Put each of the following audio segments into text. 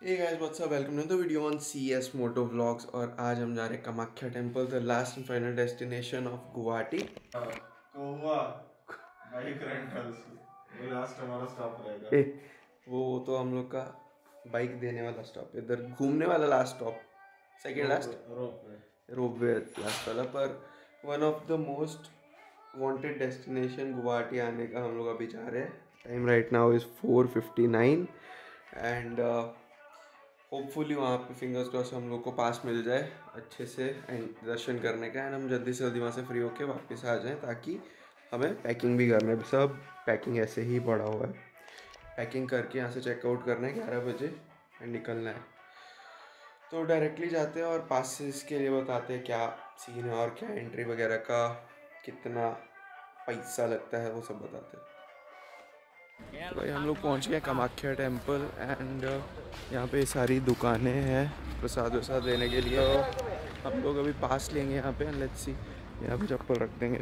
Hey guys, what's up? Welcome to the video on CS Moto Vlogs. और आज हम जा रहे हैं Kamakhya temple the last and final destination of Guwahati Goa bike rentals ये last हमारा stop रहेगा. वो तो हम लोग का बाइक देने वाला स्टॉप इधर घूमने वाला last stop second last rope ropeway last वाला. पर one of the most wanted destination Guwahati आने का हम लोग अभी जा रहे हैं. Time right now is four fifty nine and hopefully वहाँ पे फिंगर्स क्रॉस हम लोग को पास मिल जाए अच्छे से एंड दर्शन करने का एंड हम जल्दी से जल्दी वहाँ से फ्री होके वापस आ जाएँ ताकि हमें पैकिंग भी करना है। सब पैकिंग ऐसे ही पड़ा हुआ है। पैकिंग करके यहाँ से चेकआउट करना है, ग्यारह बजे एंड निकलना है। तो डायरेक्टली जाते हैं और पासिस के लिए बताते हैं क्या सीन है और क्या एंट्री वगैरह का कितना पैसा लगता है, वो सब बताते हैं। भाई, हम लोग पहुँच गए कामाख्या टेंपल एंड यहाँ पे सारी दुकानें हैं प्रसाद वसाद देने के लिए। तो हम लोग अभी पास लेंगे यहाँ पे लेट्स सी यहाँ पे चप्पल रख देंगे।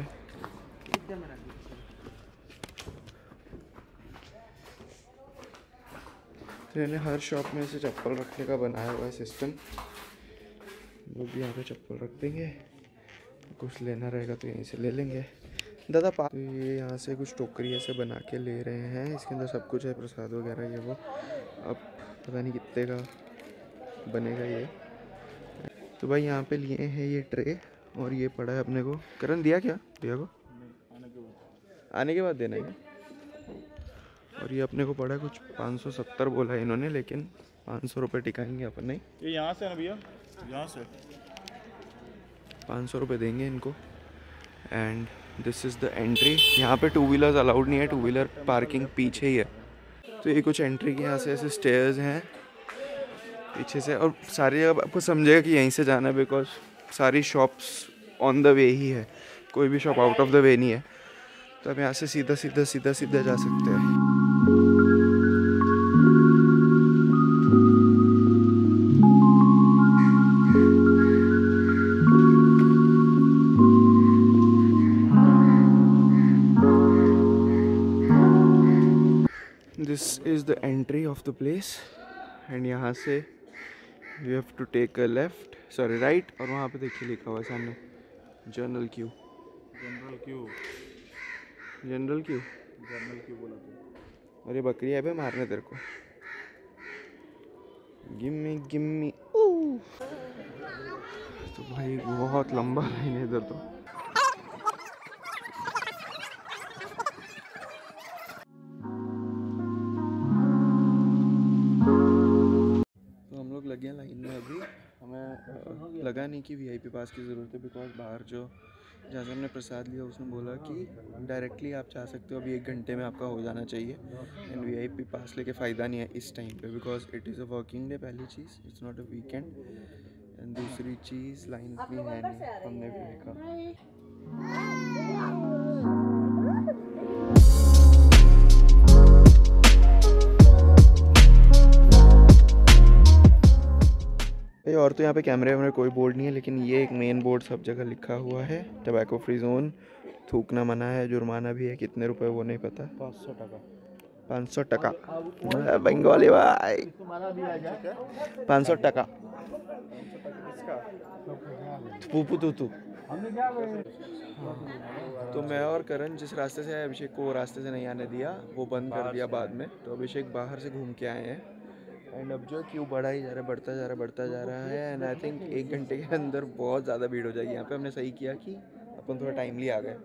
तो इन्हें हर शॉप में से चप्पल रखने का बनाया हुआ है सिस्टम लोग भी यहाँ पे चप्पल रख देंगे। कुछ लेना रहेगा तो यहीं से ले लेंगे। दादा पा तो ये यहाँ से कुछ टोकरी ऐसे बना के ले रहे हैं। इसके अंदर सब कुछ है प्रसाद वगैरह ये वो। अब पता नहीं कितने का बनेगा ये। तो भाई यहाँ पे लिए हैं ये ट्रे और ये पड़ा है अपने को। करण दिया क्या? दिया को? आने के बाद देना है और ये अपने को पड़ा है कुछ 570 बोला है इन्होंने लेकिन पाँच सौ रुपये टिकाएँगे अपन नहीं? ये यहाँ से है ना भैया? यहाँ से। पाँच सौ रुपये देंगे इनको। And this is the entry यहाँ पे टू व्हीलर अलाउड नहीं है. टू व्हीलर पार्किंग पीछे ही है. तो ये कुछ एंट्री के यहाँ से ऐसे स्टेयर्स हैं. पीछे से और सारी जगह आपको समझेगा कि यहीं से जाना है बिकॉज़ सारी शॉप्स ऑन द वे ही है. कोई भी shop out of the way नहीं है. तो आप यहाँ से सीधा सीधा सीधा सीधा जा सकते हैं. This is the entry of the place and यहाँ से you have to take a left sorry right और वहाँ पे देखिए लिखा हुआ है सामने general queue general queue general queue general queue बोला तू। अरे बकरी है बे मारने तेरे को। गिम्मी गिम्मी तो भाई बहुत लंबा लाइन है इधर तो। कि वीआईपी पास की ज़रूरत है बिकॉज़ बाहर जो जहाँ से हमने प्रसाद लिया उसने बोला कि डायरेक्टली आप जा सकते हो अभी एक घंटे में आपका हो जाना चाहिए। एंड वीआईपी पास लेके फ़ायदा नहीं है इस टाइम पे because it is a working day पहली चीज़ it's not a weekend and दूसरी चीज़ लाइन भी है नहीं हमने भी देखा। और तो यहाँ पे कैमरे वैमरे कोई बोर्ड नहीं है लेकिन ये एक मेन बोर्ड सब जगह लिखा हुआ है। टबैको फ्री जोन थूकना मना है जुर्माना भी है कितने रुपए वो नहीं पता। पाँच सौ टका। पाँच सौ टका। बंगाली भाई। पाँच सौ टका। पुपू तू तू तो मैं और करण जिस रास्ते से अभिषेक को वो रास्ते से नहीं आने दिया वो बंद कर दिया बाद में। तो अभिषेक बाहर से घूम के आए हैं। एंड अब जो है क्यू बढ़ा ही जा रहा है बढ़ता जा रहा है बढ़ता जा रहा है एंड आई थिंक एक घंटे के अंदर बहुत ज़्यादा भीड़ हो जाएगी। यहाँ पे हमने सही किया कि अपन थोड़ा टाइमली आ गए।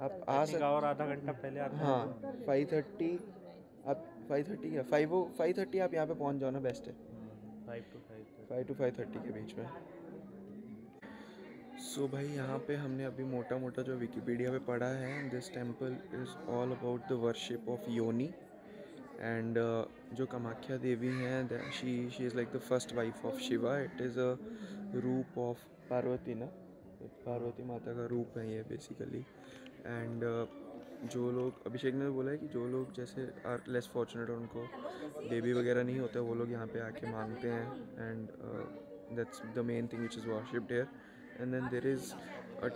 आप आ सकते और आधा घंटा पहले आता हाँ। फाइव थर्टी आप फाइव थर्टी क्या फाइव फाइव थर्टी आप यहाँ पे पहुँच जाओ ना बेस्ट है। Five to five five to five thirty के बीच में। सो भाई यहाँ पे हमने अभी मोटा मोटा जो विकीपीडिया पे पढ़ा है this temple is all about the worship of yoni and जो कामाख्या देवी हैं she she is like the first wife of Shiva it is a roop of Parvati ना? पार्वती माता का रूप है ये बेसिकली एंड जो लोग, अभिषेक ने बोला है कि जो लोग जैसे आर लेस फॉर्चुनेट उनको देवी वगैरह नहीं होता, वो लोग यहाँ पे आके मांगते हैं. And that's the main thing which is worshipped here and then there is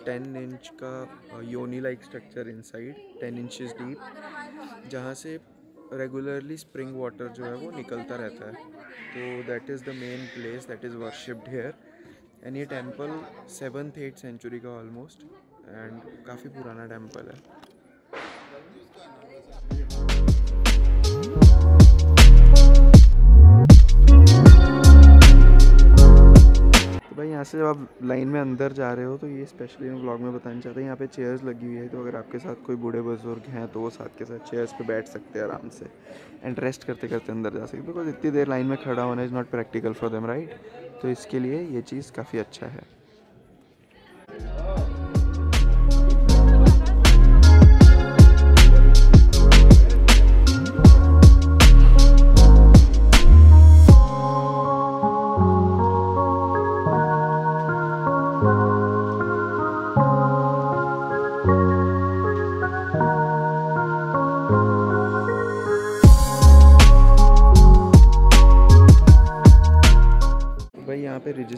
10 inch का yoni like structure in inside 10 inches deep जहाँ से रेगुलरली स्प्रिंग वाटर जो है वो निकलता रहता है। तो that is the main place that is worshipped here and ये टेंपल सेवन्थ एट सेंचुरी का ऑलमोस्ट एंड काफ़ी पुराना टेंपल है। से जब आप लाइन में अंदर जा रहे हो तो ये स्पेशली मैं ब्लॉग में बताना चाहता हूँ, यहाँ पे चेयर्स लगी हुई है तो अगर आपके साथ कोई बूढ़े बुज़ुर्ग हैं तो वो साथ के साथ चेयर्स पे बैठ सकते हैं आराम से एंड रेस्ट करते करते अंदर जा सकते बिकॉज़ इतनी देर लाइन में खड़ा होना is not practical for them right तो इसके लिए ये चीज़ काफ़ी अच्छा है।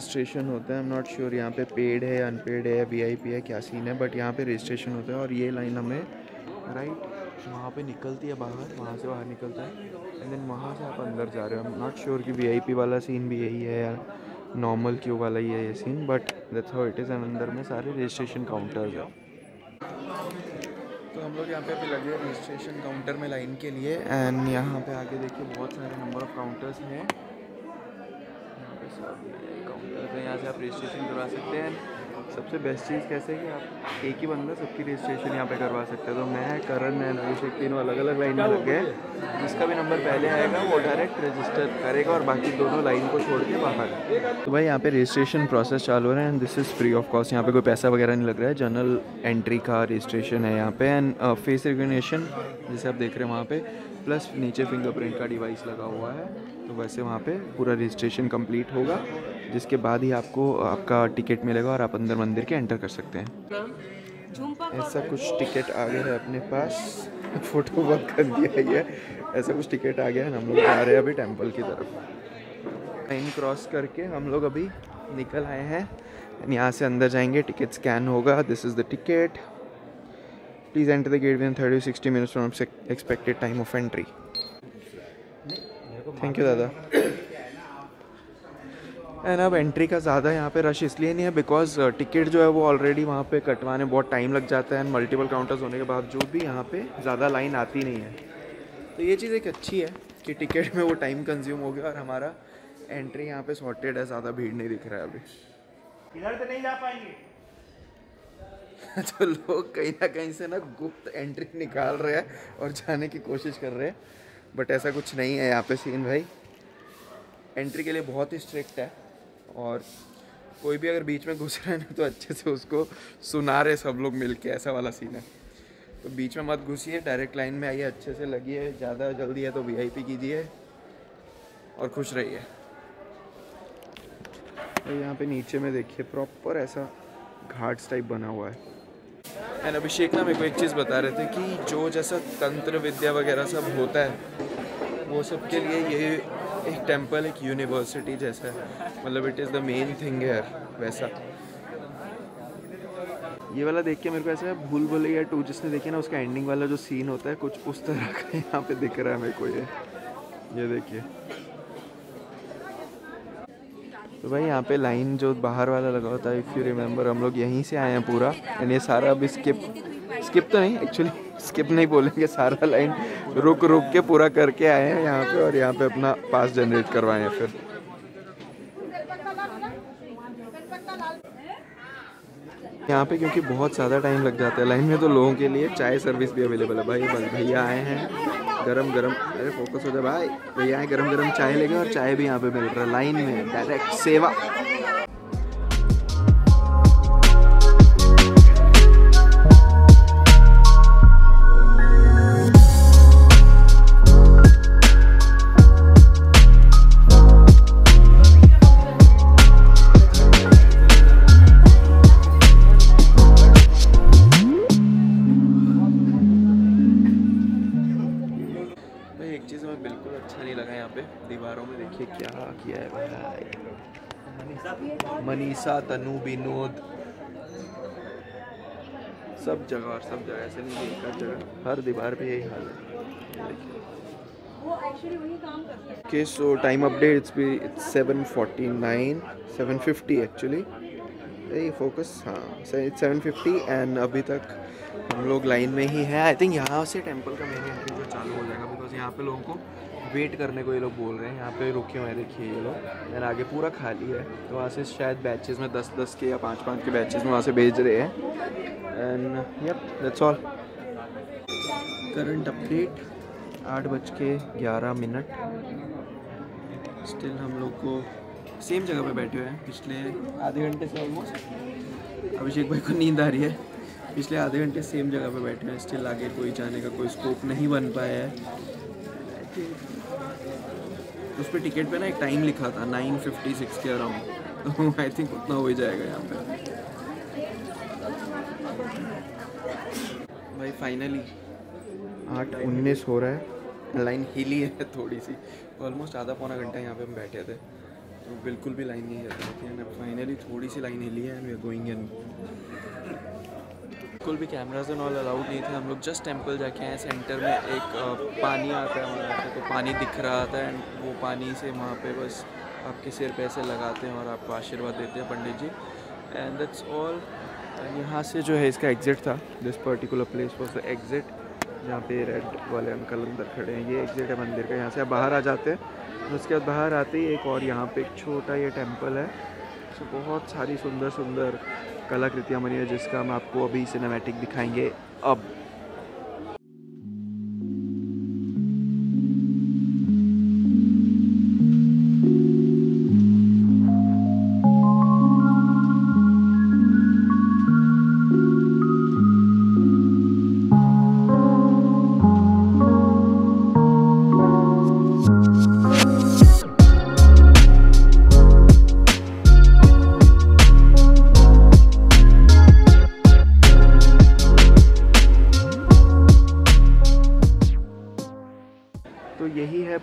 रजिस्ट्रेशन होता है। एम नॉट श्योर यहाँ पे पेड है अनपेड है वीआईपी है, क्या सीन है बट यहाँ पे रजिस्ट्रेशन होता है और ये लाइन हमें राइट वहाँ पे निकलती है बाहर, वहाँ से बाहर निकलता है। एंड देन वहाँ से आप अंदर जा रहे हो। एम नॉट श्योर कि वीआईपी वाला सीन भी यही है या नॉर्मल क्यू वाला ही है ये scene but that's how it is and अंदर में सारे रजिस्ट्रेशन काउंटर्स हैं। तो हम लोग यहाँ पे अभी लगे रजिस्ट्रेशन काउंटर में लाइन के लिए। एंड यहाँ पे आगे देखिए बहुत सारे नंबर ऑफ़ काउंटर्स हैं। काउंटर है यहाँ से आप रजिस्ट्रेशन करवा सकते हैं सबसे बेस्ट चीज़ कैसे है कि आप एक ही बंदा सबकी रजिस्ट्रेशन यहाँ पे करवा सकते हैं तो मैं करण एंड अभिषेक तीनों अलग अलग लाइन में लग गए जिसका भी नंबर पहले आएगा वो डायरेक्ट रजिस्टर करेगा और बाकी दोनों लाइन को छोड़ के बाहर तो भाई यहाँ पे रजिस्ट्रेशन प्रोसेस चालू है and this is free of cost यहाँ पे कोई पैसा वगैरह नहीं लग रहा है जनरल एंट्री का रजिस्ट्रेशन है यहाँ पे एंड फेस रिकग्निशन जैसे आप देख रहे हैं वहाँ पे प्लस नीचे फिंगरप्रिंट का डिवाइस लगा हुआ है तो वैसे वहाँ पे पूरा रजिस्ट्रेशन कंप्लीट होगा जिसके बाद ही आपको आपका टिकट मिलेगा और आप अंदर मंदिर के एंटर कर सकते हैं। ऐसा कुछ टिकट आ गया है अपने पास? फ़ोटो बहुत कर दिया है ऐसा कुछ टिकट आ गया है हम लोग जा रहे हैं अभी टेंपल की तरफ़। लाइन क्रॉस करके हम लोग अभी निकल आए हैं। यहाँ से अंदर जाएँगे टिकट स्कैन होगा this is the ticket please enter the gate with thirty sixty minutes from expected time of entry thank you दादा एंड अब एंट्री का ज़्यादा यहाँ पे रश इसलिए नहीं है बिकॉज़ टिकट जो है वो ऑलरेडी वहाँ पे कटवाने बहुत टाइम लग जाता है एंड मल्टीपल काउंटर्स होने के बावजूद भी यहाँ पे ज़्यादा लाइन आती नहीं है। तो ये चीज़ एक अच्छी है कि टिकट में वो टाइम कंज्यूम हो गया और हमारा एंट्री यहाँ पे सॉर्टेड है, ज़्यादा भीड़ नहीं दिख रहा है अभी। इधर तो नहीं जा पाएँगे। तो लोग कहीं ना कहीं से ना गुप्त एंट्री निकाल रहे हैं और जाने की कोशिश कर रहे हैं। बट ऐसा कुछ नहीं है यहाँ पे सीन भाई। एंट्री के लिए बहुत ही स्ट्रिक्ट है और कोई भी अगर बीच में घुस रहा है ना तो अच्छे से उसको सुना रहे सब लोग मिल के ऐसा वाला सीन है। तो बीच में मत घुसिए डायरेक्ट लाइन में आइए, अच्छे से लगिए, ज़्यादा जल्दी है तो वीआईपी कीजिए और खुश रहिए। तो यहाँ पे नीचे में देखिए प्रॉपर ऐसा घाट्स टाइप बना हुआ है। एंड अभिषेक ना मेरे को एक चीज़ बता रहे थे कि जो जैसा तंत्र विद्या वगैरह सब होता है, वो सब के लिए ये एक टेंपल, एक यूनिवर्सिटी जैसा है। मतलब it is the main thing है वैसा। ये वाला देख के मेरे को ऐसा भूल भुलैया टू जिसने देखिए ना, उसका एंडिंग वाला जो सीन होता है, कुछ उस तरह का यहाँ पे दिख रहा है मेरे को ये। ये देखिए। तो भाई यहाँ पे लाइन जो बाहर वाला लगा होता है इफ़ यू रिमेम्बर हम लोग यहीं से आए हैं पूरा। एंड ये सारा अभी स्किप स्किप तो नहीं एक्चुअली स्किप नहीं बोलेंगे, सारा लाइन रुक रुक के पूरा करके आए हैं यहाँ पे और यहाँ पे अपना पास जनरेट करवाए हैं फिर। यहाँ पे क्योंकि बहुत ज़्यादा टाइम लग जाता है, लाइन में तो लोगों के लिए चाय सर्विस भी अवेलेबल है। भाई, बस भैया आए हैं। गरम गरम अरे फोकस हो जाए भाई। तो यहाँ गरम गरम चाय लेंगे और चाय भी यहाँ पे मिल रहा है लाइन में डायरेक्ट सेवा। मनीषा तनु विनोद। सब जगह और सब जगह ऐसे नहीं एक जगह। हर दीवार पे यही हाल है। ये देखिए Okay, so time update it's be it's 7:49, 7:50 actually. Hey, focus हाँ so it's 7:50 and अभी तक हम लोग लाइन में ही हैं। आई थिंक यहाँ से टेंपल का मेन एंट्री जो चालू हो जाएगा बिकॉज़ यहाँ पे लोगों को वेट करने को ये लोग बोल रहे हैं। यहाँ पे रुके हुए हैं, देखिए ये लोग। एंड आगे पूरा खाली है। तो वहाँ से शायद बैचेस में दस दस के या पाँच पाँच के बैचेस में वहाँ से भेज रहे हैं। And yup that's all current update आठ बज के ग्यारह मिनट। स्टिल हम लोग को सेम जगह पे बैठे हुए हैं। पिछले आधे घंटे से ऑलमोस्ट अभिषेक भाई को नींद आ रही है। पिछले आधे घंटे सेम जगह पे बैठे हैं। स्टिल आगे कोई जाने का कोई स्कोप नहीं बन पाया है। उस पर टिकट पे ना एक टाइम लिखा था नाइन फिफ्टी सिक्स के अराउंड तो आई थिंक उतना हो ही जाएगा यहाँ पे। भाई फाइनली आठ उन्नीस हो रहा है। लाइन हिली है थोड़ी सी ऑलमोस्ट आधा पौना घंटा यहाँ पे हम बैठे थे। तो बिल्कुल भी लाइन नहीं रही थी फाइनली थोड़ी सी लाइन हिली है and we are going in बिल्कुल भी कैमराज एंड ऑल अलाउड नहीं थे। हम लोग जस्ट टेंपल जाके आए सेंटर में एक पानी आता है वहाँ पे तो पानी दिख रहा था एंड वो पानी से वहाँ पे बस आपके सिर पे ऐसे लगाते हैं और आपको आशीर्वाद देते हैं pandit ji. And that's all यहाँ से जो है इसका एग्ज़िट था। This particular place was the exit जहाँ पे रेड वाले अंकल अंदर खड़े हैं। ये एग्ज़िट है मंदिर का। यहाँ से आप बाहर आ जाते हैं। उसके बाद बाहर आते ही एक और यहाँ पे एक छोटा ये टेंपल है। सो बहुत सारी सुंदर सुंदर कलाकृतियाँ बनी है जिसका हम आपको अभी सिनेमैटिक दिखाएँगे। अब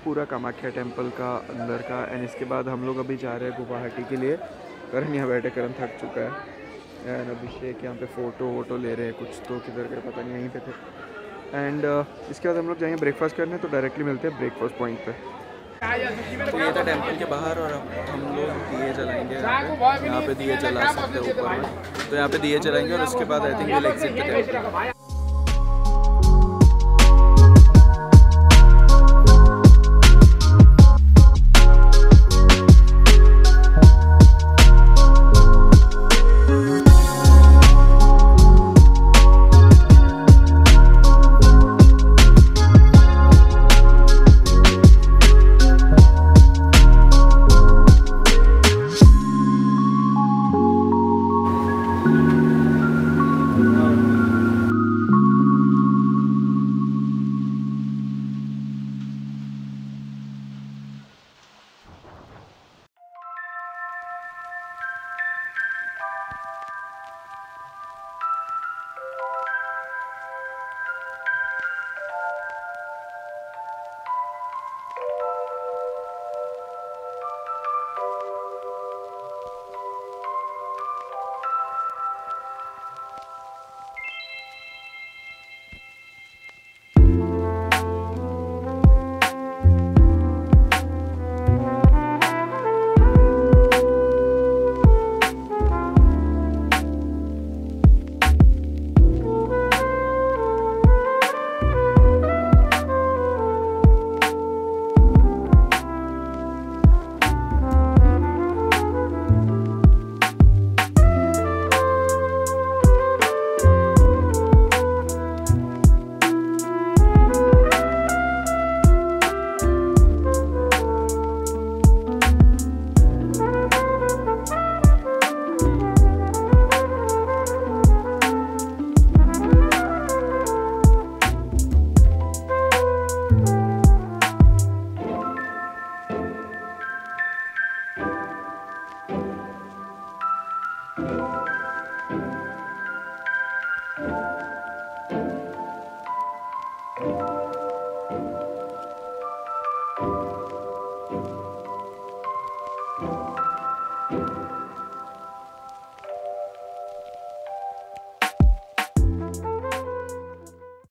पूरा कामाख्या टेंपल का अंदर का एंड इसके बाद हम लोग अभी जा रहे हैं गुवाहाटी के लिए। करण यहाँ बैठे, करण थक चुका है। एंड अभिषेक यहाँ पे फ़ोटो वोटो ले रहे हैं कुछ तो किधर गए, पता नहीं, यहीं पे थे। एंड इसके बाद हम लोग जाएँगे ब्रेकफास्ट करने तो डायरेक्टली मिलते हैं ब्रेकफास्ट पॉइंट पे। तो ये था टेंपल के बाहर, और हम लोग दिए जलाएँगे। यहाँ पे दिए जला सकते हैं ऊपर तो यहाँ पे दिए जलाएँगे, और उसके बाद आई थिंक एग्जिट